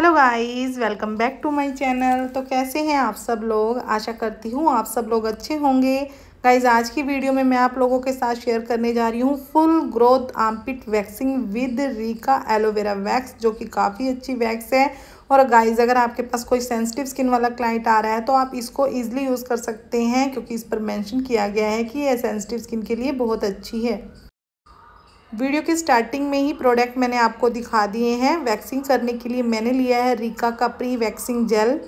Hello guys welcome back to my channel तो कैसे हैं आप सब लोग? आशा करती हूँ आप सब लोग अच्छे होंगे। गाइज़ आज की वीडियो में मैं आप लोगों के साथ शेयर करने जा रही हूँ full growth armpit waxing with Rica aloe vera wax जो कि काफ़ी अच्छी वैक्स है। और गाइज़ अगर आपके पास कोई सेंसिटिव स्किन वाला क्लाइंट आ रहा है तो आप इसको ईजिली यूज़ कर सकते हैं, क्योंकि इस पर मैंशन किया गया है कि यह सेंसिटिव स्किन के लिए बहुत अच्छी है। वीडियो के स्टार्टिंग में ही प्रोडक्ट मैंने आपको दिखा दिए हैं। वैक्सिंग करने के लिए मैंने लिया है रीका का pre waxing gel.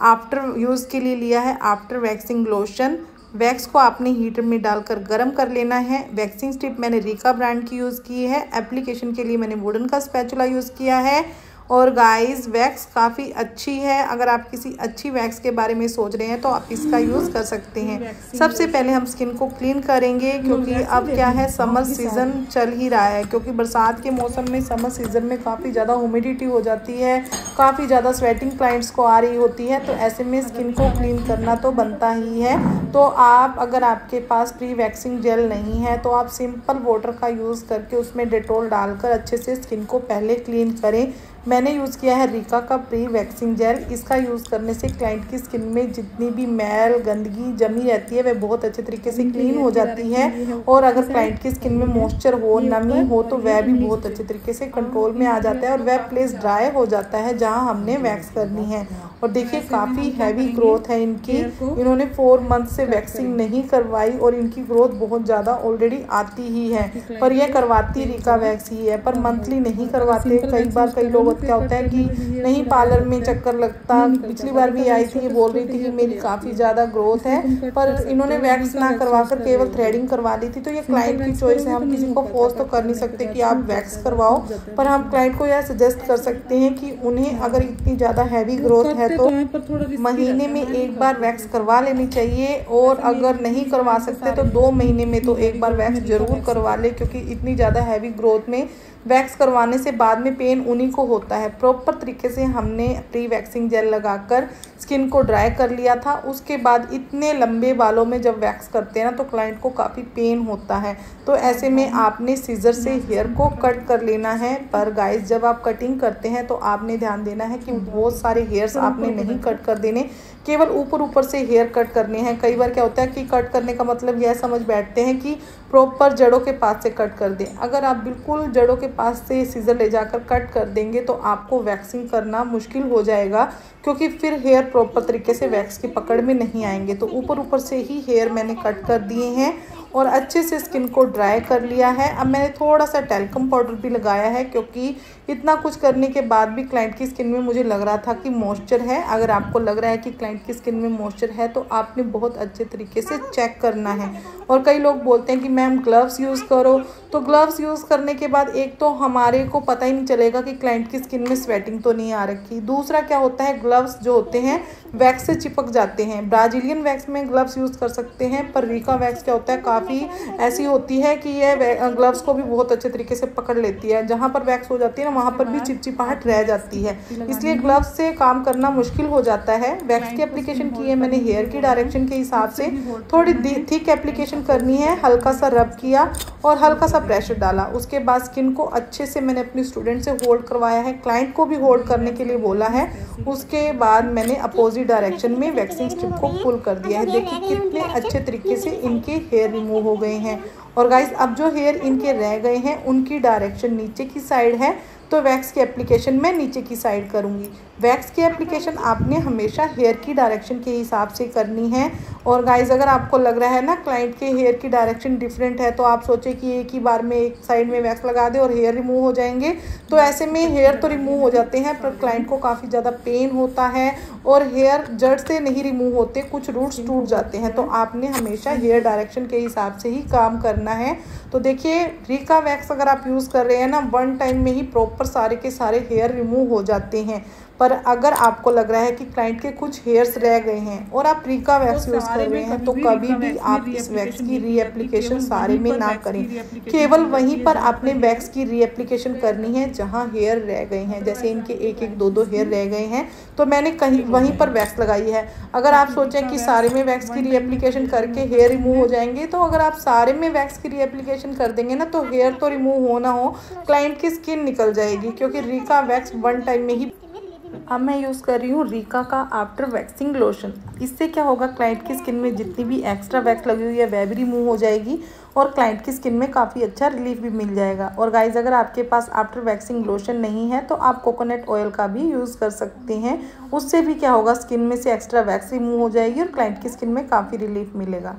After use के लिए लिया है आफ्टर वैक्सिंग लोशन। वैक्स को आपने हीटर में डालकर गर्म कर लेना है। वैक्सिंग स्टिप मैंने रीका ब्रांड की यूज़ की है। एप्लीकेशन के लिए मैंने वुडन का स्पैचुला यूज़ किया है। और गाइस वैक्स काफ़ी अच्छी है। अगर आप किसी अच्छी वैक्स के बारे में सोच रहे हैं तो आप इसका यूज़ कर सकते हैं। सबसे पहले हम स्किन को क्लीन करेंगे क्योंकि अब क्या है समर सीज़न चल ही रहा है क्योंकि बरसात के मौसम में समर सीज़न में काफ़ी ज़्यादा ह्यूमिडिटी हो जाती है काफ़ी ज़्यादा स्वेटिंग क्लाइंट्स को आ रही होती है तो ऐसे में स्किन को क्लीन करना तो बनता ही है। तो आप अगर आपके पास प्री वैक्सिंग जेल नहीं है तो आप सिंपल वाटर का यूज़ करके उसमें डेटोल डालकर अच्छे से स्किन को पहले क्लीन करें। मैंने यूज़ किया है रिका का प्री वैक्सिंग जेल इसका यूज़ करने से क्लाइंट की स्किन में जितनी भी मैल गंदगी जमी रहती है वह बहुत अच्छे तरीके से क्लीन हो जाती है। और अगर क्लाइंट की स्किन में मॉइस्चर हो नमी हो तो वह भी बहुत अच्छे तरीके से कंट्रोल में आ जाता है और वह प्लेस ड्राई हो जाता है जहाँ हमने वैक्स करनी है। और देखिए काफ़ी हैवी ग्रोथ है इनकी। इन्होंने फोर मंथ से वैक्सिंग नहीं करवाई और इनकी ग्रोथ बहुत ज़्यादा ऑलरेडी आती ही है। पर यह करवाती रिका वैक्स ही। है पर मंथली नहीं करवाते। कई बार कई लोग क्या होता है कि नहीं पार्लर में चक्कर लगता पिछली बार भी आई थी बोल रही थी कि मेरी काफ़ी ज़्यादा ग्रोथ है पर इन्होंने वैक्स ना करवा कर केवल थ्रेडिंग करवा ली थी तो ये क्लाइंट की चॉइस है हम किसी को फोर्स तो कर नहीं सकते कि आप वैक्स करवाओ पर हम क्लाइंट को यह सजेस्ट कर सकते हैं कि उन्हें अगर इतनी ज़्यादा हैवी ग्रोथ है तो महीने में एक बार वैक्स करवा लेनी चाहिए और अगर नहीं करवा सकते तो दो महीने में तो एक बार वैक्स ज़रूर करवा ले क्योंकि इतनी ज़्यादा हैवी ग्रोथ में वैक्स करवाने से बाद में पेन उन्हीं को होता है। प्रॉपर तरीके से हमने प्री वैक्सिंग जेल लगाकर स्किन को ड्राई कर लिया था। उसके बाद इतने लंबे बालों में जब वैक्स करते हैं ना तो क्लाइंट को काफ़ी पेन होता है। तो ऐसे में आपने सीज़र से हेयर को कट कर लेना है। पर गाइस जब आप कटिंग करते हैं तो आपने ध्यान देना है कि बहुत सारे हेयर्स आपने नहीं कट कर देने। केवल ऊपर ऊपर से हेयर कट करने हैं। कई बार क्या होता है कि कट करने का मतलब यह समझ बैठते हैं कि प्रॉपर जड़ों के पास से कट कर दें। अगर आप बिल्कुल जड़ों के पास से सीज़र ले जाकर कट कर देंगे तो आपको वैक्सिंग करना मुश्किल हो जाएगा, क्योंकि फिर हेयर प्रॉपर तरीके से वैक्स की पकड़ में नहीं आएँगे। तो ऊपर ऊपर से ही हेयर मैंने कट कर दिए हैं। और अच्छे से स्किन को ड्राई कर लिया है। अब मैंने थोड़ा सा टेलकम पाउडर भी लगाया है क्योंकि इतना कुछ करने के बाद भी क्लाइंट की स्किन में मुझे लग रहा था कि मॉइस्चर है। अगर आपको लग रहा है कि क्लाइंट की स्किन में मॉइस्चर है तो आपने बहुत अच्छे तरीके से चेक करना है। और कई लोग बोलते हैं कि, मैम ग्लव्स यूज़ करो। तो ग्लव्स यूज़ करने के बाद एक तो हमारे को पता ही नहीं चलेगा कि क्लाइंट की स्किन में स्वेटिंग तो नहीं आ रखी। दूसरा क्या होता है ग्लव्स जो होते हैं वैक्स से चिपक जाते हैं। ब्राजीलियन वैक्स में ग्लव्स यूज़ कर सकते हैं, पर रीका वैक्स क्या होता है, काफ़ी ऐसी होती है कि यह ग्लव्स को भी बहुत अच्छे तरीके से पकड़ लेती है। जहाँ पर वैक्स हो जाती है ना, वहाँ पर भी चिपचिपाहट रह जाती है। इसलिए ग्लव्स से काम करना मुश्किल हो जाता है। वैक्स की एप्लीकेशन की है मैंने हेयर की डायरेक्शन के हिसाब से थोड़ी थिक एप्लीकेशन करनी है, हल्का सा रब किया और हल्का सा प्रेशर डाला। उसके बाद स्किन को अच्छे से मैंने अपनी स्टूडेंट से होल्ड करवाया है। क्लाइंट को भी होल्ड करने के लिए बोला है। उसके बाद मैंने अपोजिट डायरेक्शन में वैक्सिंग स्ट्रिप को पुल कर दिया है। देखिए कितने अच्छे तरीके से इनके हेयर रिमूव हो गए हैं। और गाइज़ अब जो हेयर इनके रह गए हैं, उनकी डायरेक्शन नीचे की साइड है। तो वैक्स की एप्लीकेशन मैं नीचे की साइड करूँगी। वैक्स की एप्लीकेशन आपने हमेशा हेयर की डायरेक्शन के हिसाब से करनी है। और गाइज़ अगर आपको लग रहा है ना क्लाइंट के हेयर की डायरेक्शन डिफरेंट है तो आप सोचें कि एक ही बार में एक साइड में वैक्स लगा दें और हेयर रिमूव हो जाएँगे। तो ऐसे में हेयर तो रिमूव हो जाते हैं, पर क्लाइंट को काफ़ी ज़्यादा पेन होता है और हेयर जड़ से नहीं रिमूव होते, कुछ रूट्स टूट जाते हैं। तो आपने हमेशा हेयर डायरेक्शन के हिसाब से ही काम करना है। तो देखिए रीका वैक्स अगर आप यूज़ कर रहे हैं ना वन टाइम में ही प्रॉपर सारे के सारे हेयर रिमूव हो जाते हैं। पर अगर आपको लग रहा है कि क्लाइंट के कुछ हेयर्स रह गए हैं और आप प्रीका वैक्स यूज़ कर रहे हैं तो कभी भी आप इस वैक्स की रीएप्लीकेशन सारे में ना करें। केवल वहीं पर आपने वैक्स की रीएप्लीकेशन करनी है जहाँ हेयर रह गए हैं जैसे इनके एक एक दो दो हेयर रह गए हैं तो मैंने कहीं वहीं पर वैक्स लगाई है। अगर आप सोचें कि सारे में वैक्स की रीएप्लीकेशन करके हेयर रिमूव हो जाएँगे तो अगर आप सारे में वैक्स की रीएप्लीकेशन कर देंगे ना तो हेयर तो रिमूव हो ना हो क्लाइंट की स्किन निकल जाएगी क्योंकि रीका वैक्स वन टाइम में ही अब मैं यूज़ कर रही हूँ रीका का आफ्टर वैक्सिंग लोशन इससे क्या होगा? क्लाइंट की स्किन में जितनी भी एक्स्ट्रा वैक्स लगी हुई है, वह भी रिमूव हो जाएगी और क्लाइंट की स्किन में काफ़ी अच्छा रिलीफ भी मिल जाएगा। और गाइज़ अगर आपके पास आफ्टर वैक्सिंग लोशन नहीं है तो आप कोकोनट ऑयल का भी यूज़ कर सकते हैं। उससे भी क्या होगा? स्किन में से एक्स्ट्रा वैक्स रिमूव हो जाएगी और क्लाइंट की स्किन में काफ़ी रिलीफ मिलेगा।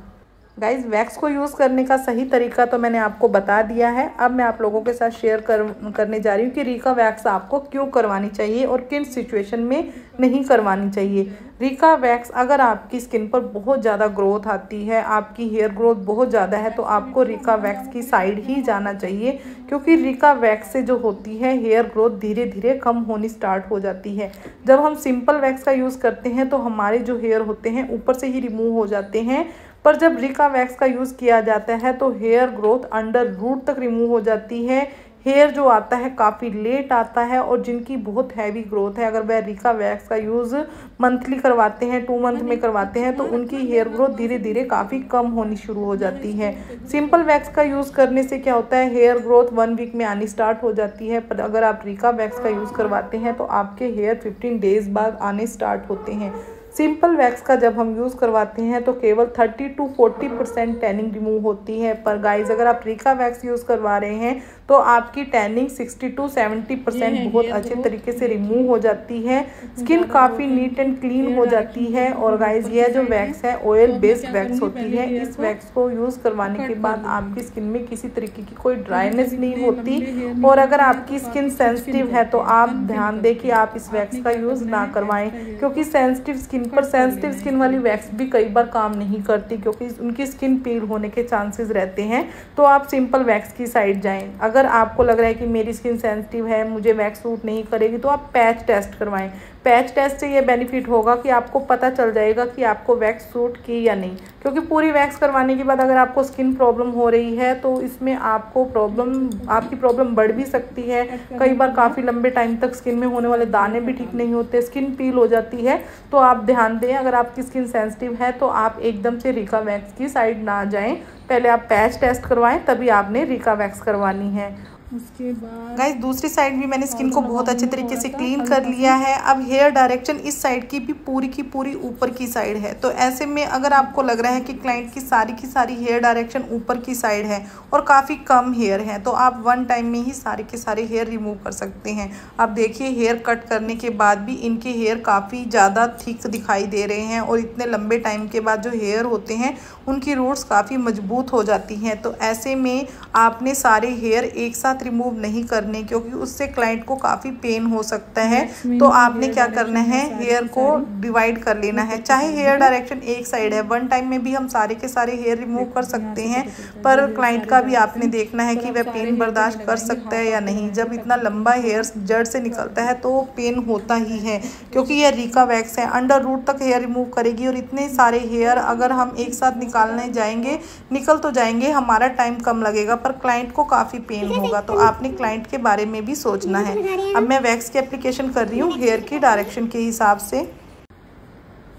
गाइज़ वैक्स को यूज़ करने का सही तरीका तो मैंने आपको बता दिया है। अब मैं आप लोगों के साथ शेयर कर, करने जा रही हूँ कि रीका वैक्स आपको क्यों करवानी चाहिए और किन सिचुएशन में नहीं करवानी चाहिए। रीका वैक्स अगर आपकी स्किन पर बहुत ज़्यादा ग्रोथ आती है, आपकी हेयर ग्रोथ बहुत ज़्यादा है तो आपको रीका वैक्स की साइड ही जाना चाहिए, क्योंकि रीका वैक्स से जो होती है हेयर ग्रोथ धीरे धीरे कम होनी स्टार्ट हो जाती है। जब हम सिंपल वैक्स का यूज़ करते हैं तो हमारे जो हेयर होते हैं, ऊपर से ही रिमूव हो जाते हैं। पर जब रिका वैक्स का यूज़ किया जाता है तो हेयर ग्रोथ अंडर रूट तक रिमूव हो जाती है। हेयर जो आता है, काफ़ी लेट आता है और जिनकी बहुत हैवी ग्रोथ है, अगर वह रिका वैक्स का यूज़ मंथली करवाते हैं टू मंथ में करवाते हैं तो उनकी हेयर ग्रोथ धीरे धीरे काफ़ी कम होनी शुरू हो जाती है। सिंपल वैक्स का यूज़ करने से क्या होता है हेयर ग्रोथ वन वीक में आनी स्टार्ट हो जाती है। पर अगर आप रिका वैक्स का यूज़ करवाते हैं तो आपके हेयर फिफ्टीन डेज़ बाद आने स्टार्ट होते हैं। सिंपल वैक्स का जब हम यूज़ करवाते हैं तो केवल 30 टू 40 परसेंट टैनिंग रिमूव होती है। पर गाइस, अगर आप रीका वैक्स यूज़ करवा रहे हैं तो आपकी टैनिंग 60 टू 70 परसेंट बहुत अच्छे तरीके से रिमूव हो जाती है। स्किन काफ़ी नीट एंड क्लीन हो जाती है और गाइस यह जो वैक्स है ऑयल बेस्ड वैक्स होती है इस वैक्स को यूज़ करवाने के बाद आपकी स्किन में किसी तरीके की कोई ड्राइनेस नहीं होती और अगर आपकी स्किन सेंसिटिव है तो आप ध्यान दें कि आप इस वैक्स का यूज़ ना करवाएँ क्योंकि सेंसिटिव स्किन पर सेंसिटिव स्किन वाली वैक्स भी कई बार काम नहीं करती क्योंकि उनकी स्किन पील होने के चांसेस रहते हैं। तो आप सिंपल वैक्स की साइड जाएँ। अगर अगर आपको लग रहा है कि मेरी स्किन सेंसिटिव है, मुझे वैक्स सूट नहीं करेगी तो आप पैच टेस्ट करवाएँ। पैच टेस्ट से ये बेनिफिट होगा कि आपको पता चल जाएगा कि आपको वैक्स सूट की या नहीं। क्योंकि पूरी वैक्स करवाने के बाद अगर आपको स्किन प्रॉब्लम हो रही है तो इसमें आपको प्रॉब्लम आपकी प्रॉब्लम बढ़ भी सकती है। कई बार काफ़ी लंबे टाइम तक स्किन में होने वाले दाने भी ठीक नहीं होते स्किन पील हो जाती है। तो आप ध्यान दें, अगर आपकी स्किन सेंसिटिव है तो आप एकदम से रिका वैक्स की साइड ना जाएँ। पहले आप पैच टेस्ट करवाएँ तभी आपने रीका वैक्स करवानी है। उसके बाद गाइस दूसरी साइड भी मैंने स्किन को बहुत अच्छे तरीके से क्लीन कर लिया है। अब हेयर डायरेक्शन इस साइड की भी पूरी की पूरी ऊपर की साइड है। तो ऐसे में अगर आपको लग रहा है कि क्लाइंट की सारी की सारी हेयर डायरेक्शन ऊपर की साइड है और काफ़ी कम हेयर है तो आप वन टाइम में ही सारे के सारे हेयर रिमूव कर सकते हैं। आप देखिए हेयर कट करने के बाद भी इनके हेयर काफ़ी ज़्यादा थिक दिखाई दे रहे हैं और इतने लंबे टाइम के बाद जो हेयर होते हैं उनकी रूट्स काफ़ी मज़बूत हो जाती हैं। तो ऐसे में आपने सारे हेयर एक साथ साथ रिमूव नहीं करने क्योंकि उससे क्लाइंट को काफ़ी पेन हो सकता है। तो आपने क्या करना है? हेयर को डिवाइड कर लेना है। चाहे हेयर डायरेक्शन एक साइड है वन टाइम में भी हम सारे के सारे हेयर रिमूव कर सकते हैं पर क्लाइंट का भी आपने देखना है कि वह पेन बर्दाश्त कर सकता है या नहीं। जब इतना लंबा हेयर जड़ से निकलता है तो पेन होता ही है क्योंकि यह रीका वैक्स है। अंडर रूट तक हेयर रिमूव करेगी और इतने सारे हेयर अगर हम एक साथ निकालने जाएँगे निकल तो जाएँगे हमारा टाइम कम लगेगा पर क्लाइंट को काफ़ी पेन होगा। तो तो आपने क्लाइंट के बारे में भी सोचना है। अब मैं वैक्स की एप्लीकेशन कर रही हूँ हेयर की डायरेक्शन के हिसाब से।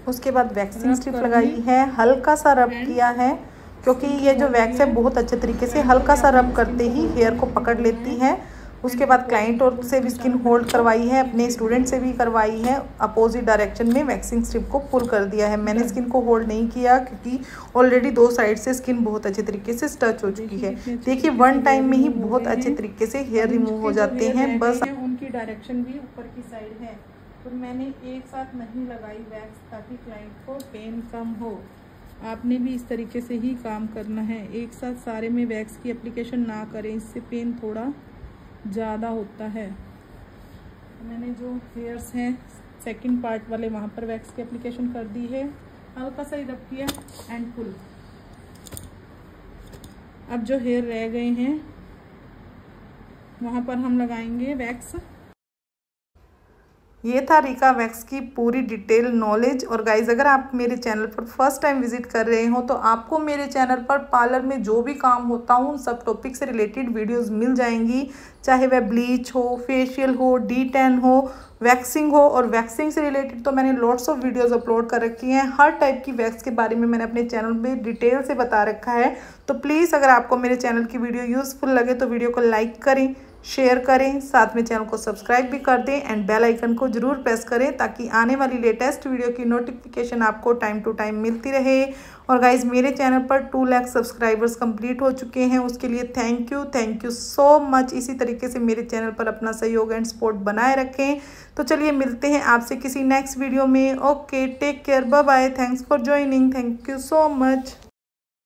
उसके बाद वैक्सिंग स्लिप लगाई है। हल्का सा रब किया है क्योंकि ये जो वैक्स है बहुत अच्छे तरीके से हल्का सा रब करते ही हेयर को पकड़ लेती है। उसके बाद क्लाइंट और से भी स्किन होल्ड करवाई है अपने स्टूडेंट से भी करवाई है अपोजिट डायरेक्शन में वैक्सिंग स्ट्रिप को पुल कर दिया है। मैंने स्किन को होल्ड नहीं किया क्योंकि ऑलरेडी दो साइड से स्किन बहुत अच्छे तरीके से टच हो चुकी है। देखिए वन टाइम में ही बहुत अच्छे तरीके से हेयर रिमूव हो जाते हैं बस उनकी डायरेक्शन भी ऊपर की साइड है। तो मैंने एक साथ नहीं लगाई वैक्स ताकि क्लाइंट को पेन कम हो। आपने भी इस तरीके से ही काम करना है। एक साथ सारे में वैक्स की एप्लीकेशन ना करें इससे पेन थोड़ा ज़्यादा होता है। मैंने जो हेयर्स हैं सेकंड पार्ट वाले, वहाँ पर वैक्स की एप्लीकेशन कर दी है। हल्का सा ही रख किया एंड फुल अब जो हेयर रह गए हैं, वहाँ पर हम लगाएँगे वैक्स ये था रिका वैक्स की पूरी डिटेल नॉलेज। और गाइज़ अगर आप मेरे चैनल पर फ़र्स्ट टाइम विज़िट कर रहे हो तो आपको मेरे चैनल पर पार्लर में जो भी काम होता हूँ, सब टॉपिक से रिलेटेड वीडियोस मिल जाएँगी। चाहे वह ब्लीच हो फेशियल हो डी टेन हो वैक्सिंग हो, और वैक्सिंग से रिलेटेड तो मैंने लॉट्स ऑफ़ वीडियोस अपलोड कर रखी हैं। हर टाइप की वैक्स के बारे में मैंने अपने चैनल में डिटेल से बता रखा है। तो प्लीज़ अगर आपको मेरे चैनल की वीडियो यूज़फुल लगे तो वीडियो को लाइक करें। शेयर करें, साथ में चैनल को सब्सक्राइब भी कर दें एंड बेल आइकन को ज़रूर प्रेस करें ताकि आने वाली लेटेस्ट वीडियो की नोटिफिकेशन आपको टाइम टू टाइम मिलती रहे। और गाइज़ मेरे चैनल पर टू लैख सब्सक्राइबर्स कंप्लीट हो चुके हैं, उसके लिए thank you thank you so much इसी तरीके से मेरे चैनल पर अपना सहयोग एंड सपोर्ट बनाए रखें। तो चलिए मिलते हैं आपसे किसी नेक्स्ट वीडियो में। Okay take care bye bye thanks for joining thank you so much